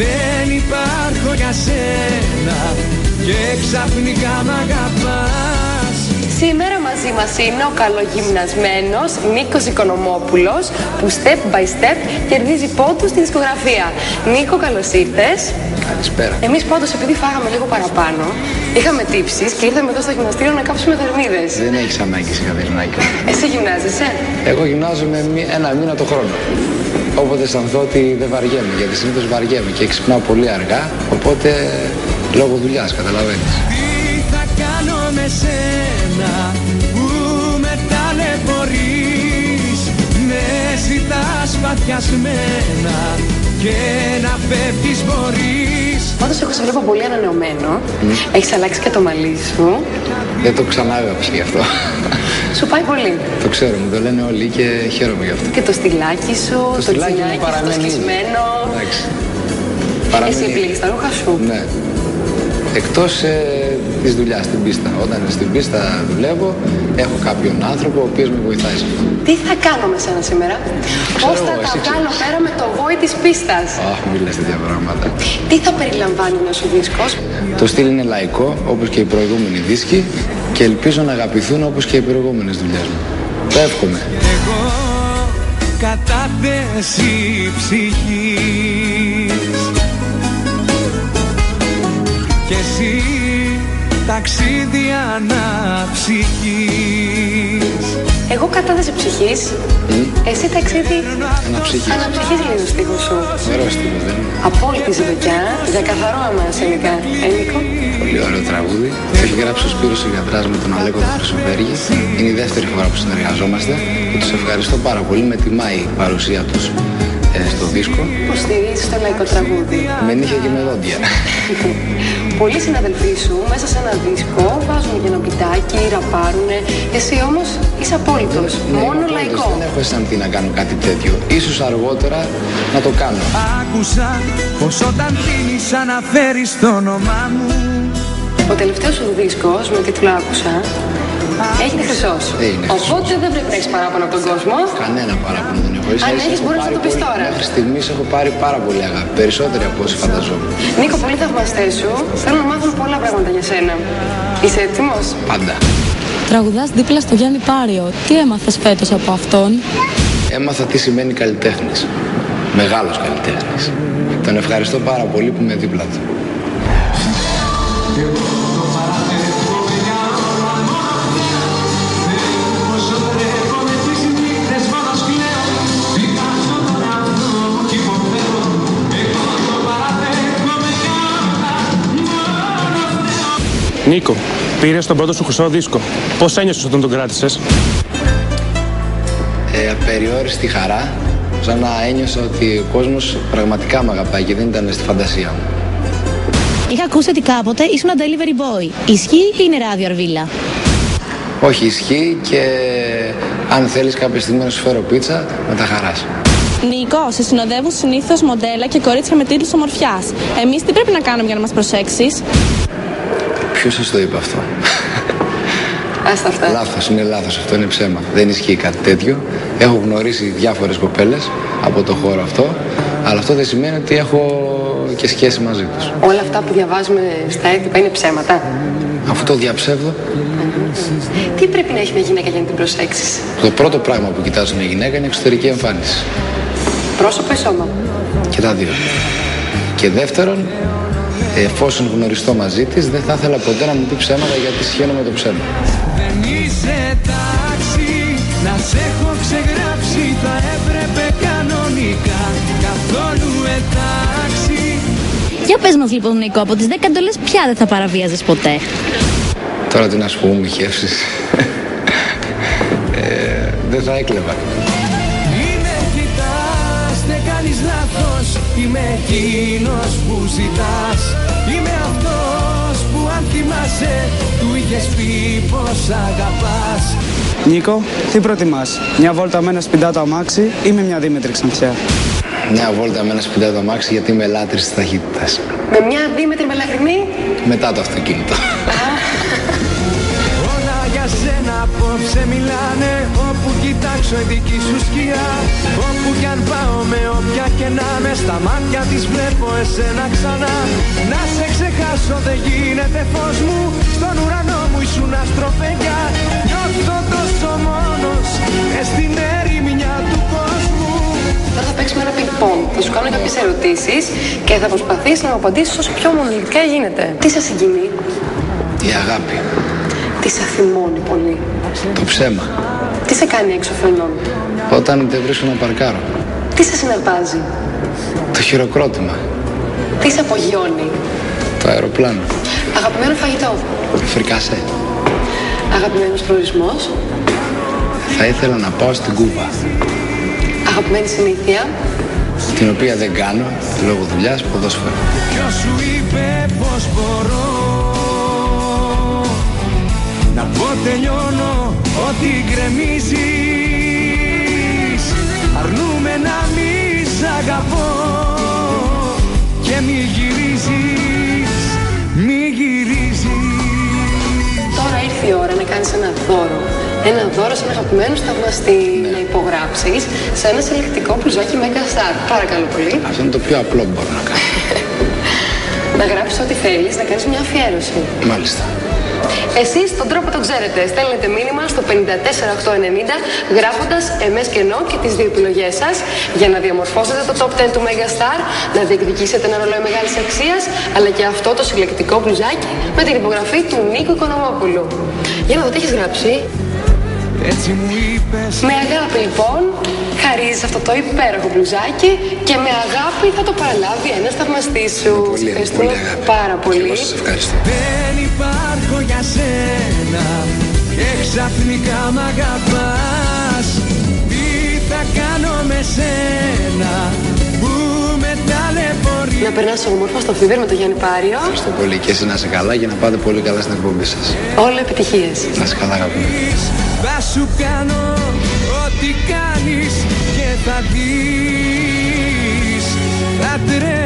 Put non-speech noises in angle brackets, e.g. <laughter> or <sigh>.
Δεν υπάρχω για σένα Και ξαφνικά μ' αγαπάς Σήμερα μαζί μας είναι ο καλογυμνασμένος Νίκος Οικονομόπουλος που step by step κερδίζει πόντους στη δισκογραφία. Νίκο, καλώς ήρθες. Καλησπέρα. Εμείς πάντως επειδή φάγαμε λίγο παραπάνω, είχαμε τύψεις και ήρθαμε εδώ στο γυμναστήριο να κάψουμε θερμίδες. Δεν έχεις ανάγκη σε καθημερινάκι. Εσύ γυμνάζεσαι; Εγώ γυμνάζομαι μη- ένα μήνα το χρόνο. Όποτε αισθανθώ ότι δεν βαριέμαι, γιατί συνήθως βαριέμαι και ξυπνάω πολύ αργά, οπότε λόγω δουλειάς, καταλαβαίνεις. Τι θα κάνω με σένα που με ταλαιπωρείς Με ζητάς παθιασμένα και να φεύγεις μπορείς Πάντως εγώ σε βλέπω πολύ ανανεωμένο. Έχεις αλλάξει και το μαλλί σου. Δεν το ξανά έγραψα γι' αυτό. Σου πάει πολύ. το ξέρω, μου το λένε όλοι και χαίρομαι γι' αυτό. Και το στυλάκι σου, το, στυλάκι μου τσιλάκι σου, το παραμένει ίδιο. σκισμένο. Εντάξει. Εσύ Παραμένει- επιλέγεις τα ρούχα σου; Ναι. Εκτός ε, της δουλειάς στην πίστα. Όταν στην πίστα δουλεύω, έχω κάποιον άνθρωπο ο οποίος με βοηθάει σε αυτό. Τι θα κάνω με σένα σήμερα, Πώς θα εγώ, τα εσύ βγάλω πέρα με το βόη της πίστας; Αχ, μην λες τέτοια πράγματα. Τι θα περιλαμβάνει ο νέος σου δίσκος. Το στυλ είναι λαϊκό, όπως και οι προηγούμενοι δίσκοι και ελπίζω να αγαπηθούν όπως και οι προηγούμενες δουλειές μου. Το εύχομαι. Εγώ κατάθεση ψυχής Και εσύ ταξίδι αναψυχής Εγώ κατάθεση ψυχής, εσύ ταξίδι Αναψυχής. αναψυχής λέει το στίχο σου. Ωραίο στυλ, δεν είναι. Απόλυτη ζητοκιά, για καθαρό αμασενικά. Ε, Νίκο. Πολύ ωραίο τραγούδι. Το έχει γράψει ο Σπύρος Ιγιαντράς με τον Αλέκο του Χρυσοβέργη. Είναι η δεύτερη φορά που συνεργαζόμαστε και τους ευχαριστώ πάρα πολύ. Με τιμάει η παρουσία τους ε, στο δίσκο. Που στηρίζεις το λαϊκό τραγούδι; Με νύχια και με δόντια. <laughs> Πολλοί συναδελφοί σου μέσα σε ένα δίσκο βάζουν για ένα πιτάκι, ραπάρουνε. Εσύ όμως είσαι απόλυτος. Ναι, Μόνο είμαι απόλυτος. λαϊκός. Δεν έχω αισθανθεί να κάνω κάτι τέτοιο. Ίσως αργότερα να το κάνω. Άκουσα πως όταν πίνεις αναφέρεις το όνομά μου Ο τελευταίος σου δίσκος με τίτλο Άκουσα; Έγινε χρυσός. Έγινε χρυσός. Οπότε δεν πρέπει να έχεις παράπονο από τον κόσμο. Κανένα παράπονο δεν έχω. Ίσα Αν ίσα έχεις, έχω μπορείς να πάρει το πεις πολύ- τώρα. Μέχρι στιγμής έχω πάρει πάρα πολύ αγάπη. Περισσότερη από όσοι φανταζόμουν. Νίκο, πολύ θαυμαστές σου. Θέλω να μάθουν πολλά πράγματα για σένα. Είσαι έτοιμος; Πάντα. Τραγουδάς δίπλα στο Γιάννη Πάριο. Τι έμαθες φέτος από αυτόν; Έμαθα τι σημαίνει καλλιτέχνης. Μεγάλος καλλιτέχνης. Τον ευχαριστώ πάρα πολύ που είμαι δίπλα του. Νίκο, πήρε τον πρώτο σου χρυσό δίσκο. Πώς ένιωσες όταν τον κράτησες, Ε, απεριόριστη χαρά, σαν να ένιωσα ότι ο κόσμος πραγματικά με αγαπάει και δεν ήταν στη φαντασία μου. Είχα ακούσει ότι κάποτε ήσουν ένα delivery boy. Ισχύει ή είναι ράδιο αρβίλα; Όχι, ισχύει και αν θέλεις κάποια στιγμή να σου φέρω πίτσα, με τα χαράς. Νίκο, σε συνοδεύουν συνήθως μοντέλα και κορίτσια με τίτλους ομορφιάς. Εμείς τι πρέπει να κάνουμε για να μας προσέξεις; Ποιος σας το είπε αυτό; <laughs> Άστα αυτά. Λάθος, είναι λάθος, αυτό είναι ψέμα. Δεν ισχύει κάτι τέτοιο. Έχω γνωρίσει διάφορες κοπέλες από το χώρο αυτό, αλλά αυτό δεν σημαίνει ότι έχω και σχέση μαζί τους. Όλα αυτά που διαβάζουμε στα έντυπα είναι ψέματα. Αφού το διαψεύδω, Τι πρέπει να έχει μια γυναίκα για να την προσέξεις; το πρώτο πράγμα που κοιτάζω μια γυναίκα είναι η εξωτερική εμφάνιση. Πρόσωπο ή σώμα; Και τα δύο. Και δεύτερον, εφόσον γνωριστώ μαζί της, δεν θα ήθελα ποτέ να μου πει ψέματα γιατί σχένω με το ψέμα. Δεν είσαι τάξη Να σε έχω ξεγράψει Θα έπρεπε κανονικά Καθόλου εντάξει Για πες μας λοιπόν Νίκο, από τις 10 εντολές ποια δεν θα παραβίαζες ποτέ; Τώρα τι να σου πω, μου χεύσεις. ε, δεν θα έκλεβα. Είμαι εκείνος που ζητάς Είμαι αυτός που αν θυμάσαι Του είχες πει πως αγαπάς Νίκο, τι προτιμάς, μια βόλτα με ένα σπιντάτο αμάξι ή με μια δίμετρη ξανθιά; Μια βόλτα με ένα σπιτάτο αμάξι γιατί είμαι λάτρης της ταχύτητας. Με μια δίμετρη μελαχρινή; Μετά το αυτοκίνητο. Όλα για σένα απόψε μιλάνε Όπου κοιτάξω ζήσω η δική σου σκιά Όπου κι αν πάω με όποια και να με Στα μάτια της βλέπω εσένα ξανά Να σε ξεχάσω δεν γίνεται φως μου Στον ουρανό μου ήσουν αστροπαίγια Νιώθω τόσο μόνος Μες στην ερημιά του κόσμου Τώρα θα παίξουμε ένα πινκ-πονγκ. Θα σου κάνω κάποιες ερωτήσεις και θα προσπαθήσει να μου απαντήσεις όσο πιο μονολικά γίνεται. Τι σε συγκινεί, Η αγάπη. τι σε θυμώνει πολύ, Το ψέμα. Τι σε κάνει έξω φρενών, Όταν δεν βρίσκω να παρκάρω. τι σε συναρπάζει, Το χειροκρότημα. τι σε απογειώνει; Το αεροπλάνο. Αγαπημένο φαγητό, Φρικασέ. αγαπημένος προορισμός, Θα ήθελα να πάω στην Κούβα, αγαπημένη συνήθεια, Την οποία δεν κάνω λόγω δουλειάς ποδόσφαιρο. Ότι γκρεμίζεις Αρνούμε να μη σ' αγαπώ Και μη γυρίζεις, μη γυρίζεις Τώρα ήρθε η ώρα να κάνεις ένα δώρο. Ένα δώρο σε ένα αγαπημένο σταυμαστή να υπογράψεις σε ένα συλλεκτικό μπλουζάκι Mega Star. Παρακαλώ πολύ. Αυτό είναι το πιο απλό που μπορώ να κάνω. <laughs> Να γράψεις ό,τι θέλεις, να κάνεις μια αφιέρωση. Μάλιστα. Εσείς τον τρόπο το ξέρετε. Στέλνετε μήνυμα στο 54890 γράφοντας εμές και ενώ και τις δύο επιλογές σας για να διαμορφώσετε το top 10 του Megastar, να διεκδικήσετε ένα ρολόι μεγάλης αξίας, αλλά και αυτό το συλλεκτικό μπλουζάκι με την υπογραφή του Νίκου Οικονομόπουλου. Για να δω τι έχεις γράψει. Έτσι μου είπες Με αγάπη λοιπόν χαρίζεις αυτό το υπέροχο μπλουζάκι και με αγάπη θα το παραλάβει ένας θαυμαστής σου. Πολύ, Ευχαριστούμε πολύ αγάπη. πάρα Και πολύ. εγώ σας ευχαριστώ. Δεν υπάρχω για σένα Και ξαφνικά μ' αγαπάς Τι θα κάνω με σένα; Που με ταλαιπωρεί Να περνάς όμορφα στο φίβερ με τον Γιάννη Πάριο. Ευχαριστώ πολύ και εσείς να είστε καλά για να πάτε πολύ καλά στην εκπομπή σας. Όλα επιτυχίες. Να είστε καλά αγαπημένοι. Θα σου κάνω ό,τι κάνεις Και θα δεις Θα τρέχεις